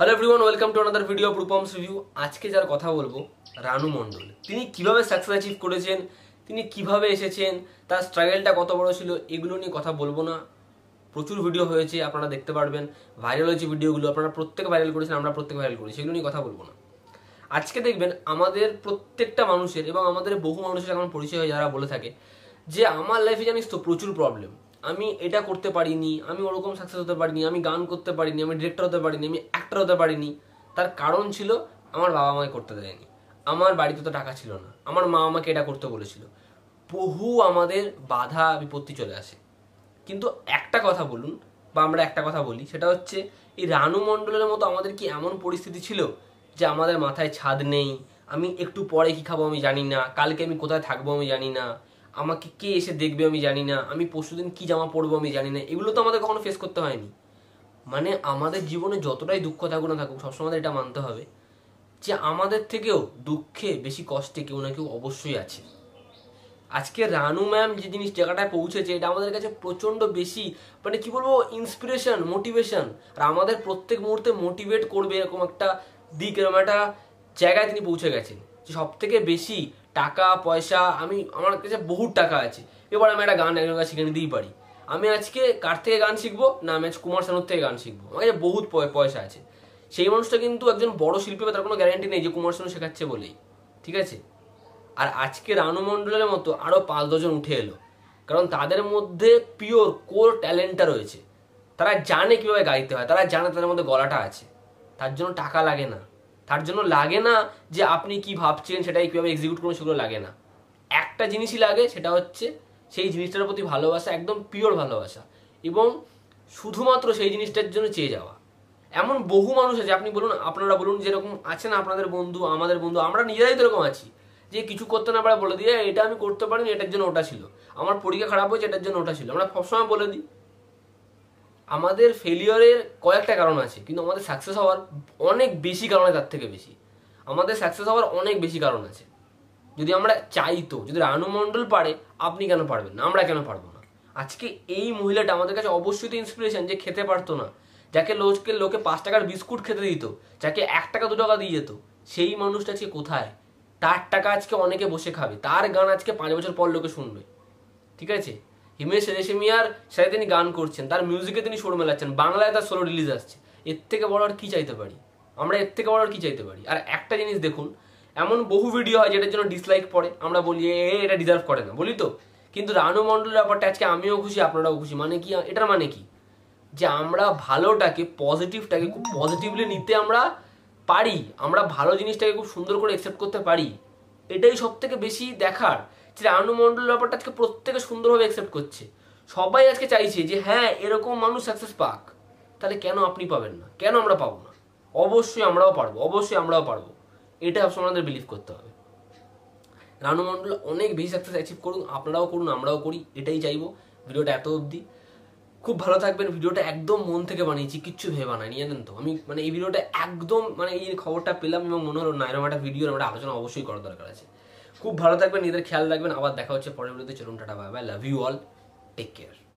Hello everyone welcome to another video of review আজকে যার কথা বলব, রানু মণ্ডল। তিনি কীভাবে সাকসেস অ্যাচিভ করেছেন, তিনি কীভাবে এসেছেন, তার স্ট্রাগলটা কত বড় ছিল, এগুলো নিয়ে কথা বলব না। প্রচুর ভিডিও হয়েছে, আপনারা দেখতে পারবেন। ভাইরাল হয়েছে ভিডিওগুলো আপনারা প্রত্যেকে ভাইরাল করেছেন, আমরা প্রত্যেকে ভাইরাল করি সেগুলো নিয়ে কথা বলব না। আজকে দেখবেন, আমাদের প্রত্যেকটা মানুষের এবং আমাদের বহু মানুষের এখন পরিচয় হয়ে যারা বলে থাকে যে, আমার লাইফে জানিস তো প্রচুর প্রবলেম আমি এটা করতে পারিনি, আমি ওরকম সাকসেস হতে পারিনি, আমি গান করতে পারিনি, আমি ডিরেক্টর হতে পারিনি, আমি অ্যাক্টর হতে পারিনি। তার কারণ ছিল আমার বাবা আমাকে করতে দেয়নি। আমার বাড়িতে তো টাকা ছিল না। আমার মা আমাকে এটা করতে বলেছিল। বহু আমাদের বাধা বিপত্তি চলে আসে। কিন্তু একটা কথা বলুন, বা আমরা একটা কথা বলি, সেটা হচ্ছে, এই রানু মণ্ডলের মতো আমাদের কি এমন পরিস্থিতি ছিল যে আমাদের মাথায় ছাদ নেই, আমি একটু পরে কি খাব আমি জানি না, কালকে আমি কোথায় থাকব আমি জানি না আমাকে কে এসে দেখবে আমি জানি না, আমি পরশুদিন কি জামা পরবো আমি জানি না, এগুলো তো আমাদের কখনো ফেস করতে হয়নি। মানে আমাদের জীবনে যতটাই দুঃখ থাকুক না থাকুক, সবসময় আমাদের এটা মানতে হবে যে আমাদের থেকেও দুঃখে বেশি কষ্টে কেউ না কেউ অবশ্যই আছে। আজকে রানু ম্যাম যে জিনিস জায়গাটায় পৌঁছেছে, এটা আমাদের কাছে প্রচণ্ড বেশি মানে কি বলব ইন্সপিরেশন মোটিভেশন আর আমাদের প্রত্যেক মুহূর্তে মোটিভেট করবে এরকম একটা দিক, এরকম একটা জায়গায় তিনি পৌঁছে গেছেন। সব থেকে বেশি টাকা, পয়সা, আমি, আমার কাছে বহু টাকা আছে। এবার আমি একটা গান একজন কাছে শিখে নিতেই পারি। আমি আজকে কার থেকে গান শিখব? না, আমি আজ কুমার শানুর থেকে গান শিখব। আমার কাছে বহুত পয়- পয়সা আছে। সেই মানুষটা কিন্তু একজন বড় শিল্পী হবে তার কোনো গ্যারান্টি নেই যে কুমার শানু শেখাচ্ছে বলেই। ঠিক আছে? আর আজকে রানু মণ্ডলের মতো আরও পাঁচ দশজন উঠে এলো। কারণ তাদের মধ্যে পিওর কোর ট্যালেন্টটা রয়েছে। তারা জানে কীভাবে গাইতে হয়, তারা জানে তাদের মধ্যে গলাটা আছে। তার জন্য টাকা লাগে না। তার জন্য লাগে না যে আপনি কি ভাবছেন, সেটাই কীভাবে এক্সিকিউট করুন, সেগুলো লাগে না। একটা জিনিসই লাগে, সেটা হচ্ছে সেই জিনিসটার প্রতি ভালোবাসা, একদম পিওর ভালোবাসা এবং শুধুমাত্র সেই জিনিসটার জন্য চেয়ে যাওয়া। এমন বহু মানুষ আছে, আপনি বলুন, আপনারা বলুন যেরকম আছেন আপনাদের বন্ধু, আমাদের বন্ধু, আমরা নিজেরাই তো এরকম আছি যে কিছু করতে না পারে বলে দিয়ে এটা আমি করতে পারিনি, এটার জন্য ওটা ছিল। আমার পরীক্ষা খারাপ হয়েছে, এটার জন্য ওটা ছিল। আমরা সবসময় বলে দিই। আমাদের ফেলিওরের কয়েকটা কারণ আছে, কিন্তু আমাদের সাকসেস হওয়ার অনেক বেশি কারণ আছে তার থেকে বেশি। আমাদের সাকসেস হওয়ার অনেক বেশি কারণ আছে। যদি আমরা চাইতো যদি রানু মণ্ডল পারে, আপনি কেন পারবেন না? আমরা কেন পারব না? আজকে এই মহিলাটা আমাদের কাছে অবশ্যই তো ইন্সপিরেশন যে খেতে পারতো না। যাকে লোককে, লোকে পাঁচ টাকার বিস্কুট খেতে দিত, যাকে এক টাকা, দু টাকা দিয়ে যেত, সেই মানুষটা আজকে কোথায়? তার টাকা আজকে অনেকে বসে খাবে, তার গান আজকে পাঁচ বছর পর লোকে শুনবে। ঠিক আছে? হিমেশ রেশমিয়ার সাথে তিনি গান করছেন, তার মিউজিকে তিনি সুর মেলাচ্ছেন, বাংলায় তার সোলো রিলিজ আসছে। এর থেকে বড় আর কি চাইতে পারি? আমরা এর থেকে বড় আর কি চাইতে পারি? আর একটা জিনিস দেখুন, এমন বহু ভিডিও হয় যেটার জন্য ডিসলাইক পড়ে, আমরা বলি, এ এটা ডিজার্ভ করে না। বলি তো? কিন্তু রানু মণ্ডলের ব্যাপারটা আজকে আমিও খুশি, আপনারাও খুশি। মানে কি, এটার মানে কি? যে আমরা ভালোটাকে পজিটিভটাকে খুব পজিটিভলি নিতে আমরা পারি, আমরা ভালো জিনিসটাকে খুব সুন্দর করে অ্যাকসেপ্ট করতে পারি। এটাই সব থেকে বেশি দেখার যে রানু মণ্ডল ব্যাপারটা আজকে প্রত্যেকে সুন্দরভাবে অ্যাকসেপ্ট করছে। সবাই আজকে চাইছে যে হ্যাঁ এরকম মানুষ সাকসেস পাক। তাহলে কেন আপনি পাবেন না? কেন আমরা পাবো না? অবশ্যই আমরাও পারব, অবশ্যই আমরাও পারব। এটা সবসময় আমাদের বিলিভ করতে হবে। রানু মণ্ডল অনেক বেশি সাকসেস অ্যাচিভ করুন আপনারাও করুন, আমরাও করি, এটাই চাইব। ভিডিওটা এত অবধি। খুব ভালো থাকবেন। ভিডিওটা একদম মন থেকে বানিয়েছি, কিচ্ছু ভেবে বানাইনি, জানেন তো? আমি মানে এই ভিডিওটা একদম মানে এই খবরটা পেলাম এবং মনে হলো, না, এরকম একটা ভিডিও একটা আলোচনা অবশ্যই করার দরকার আছে। খুব ভালো থাকবেন, নিজেদের খেয়াল রাখবেন, আবার দেখা হচ্ছে পরের ভিডিওতে চলুন, tata bye bye love you all take care